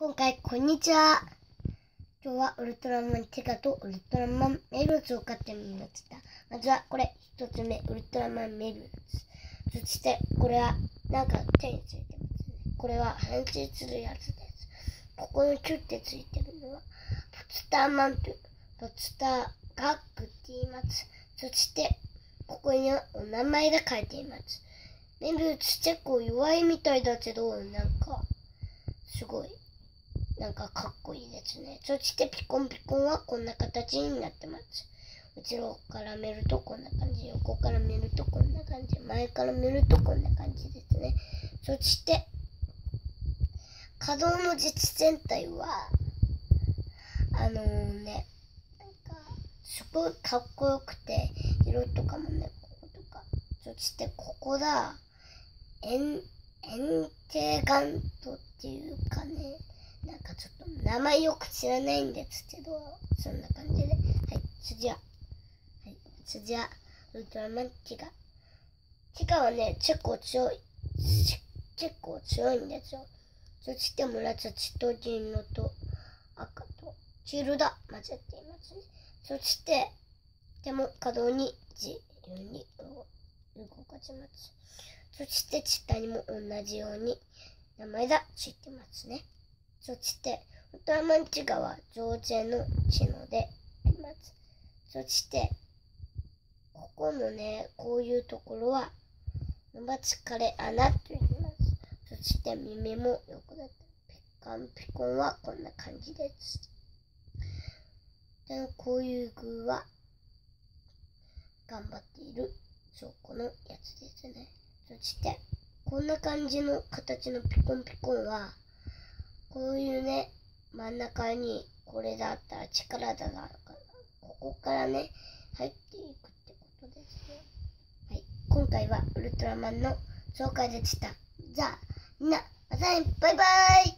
今回、こんにちは。今日はウルトラマンティガとウルトラマンメルツを買ってみました。まずはこれ、一つ目、ウルトラマンメルツ。そして、これは、なんか手についてますね。これは反射するやつです。ここにキュッてついてるのは、ポツターマンと、ポツターガックって言います。そして、ここにはお名前が書いています。メルツ結構弱いみたいだけど、なんか、すごい。なんかかっこいいですね。そしてピコンピコンはこんな形になってます。後ろから見るとこんな感じ。横から見るとこんな感じ。前から見るとこんな感じですね。そして、稼働の実全体は、あのね、なんか、すごいかっこよくて、色とかもね、こことか。そして、ここだ。エン、エンテガントっていうかね、なんかちょっと名前よく知らないんですけど、そんな感じで。はい、次は。はい、次は、ウルトラマンティガ。ティガはね、結構強い。結構強いんですよ。そして紫と銀色と赤と黄色だ。混ぜていますね。そして、でも可動に自由に動かします。そして下にも同じように名前がついてますね。そして、ウルトラマンチガは上世の知能であります。そして、ここのね、こういうところは、伸ばつかれ穴と言います。そして耳もよくなって、ピカンピコンはこんな感じです。でこういう具は、頑張っている証拠のやつですね。そして、こんな感じの形のピコンピコンは、こういうね、真ん中にこれだったら力だがあるから、ここからね、入っていくってことですね。はい。今回はウルトラマンの紹介でした。じゃあ、みんな、またねバイバーイ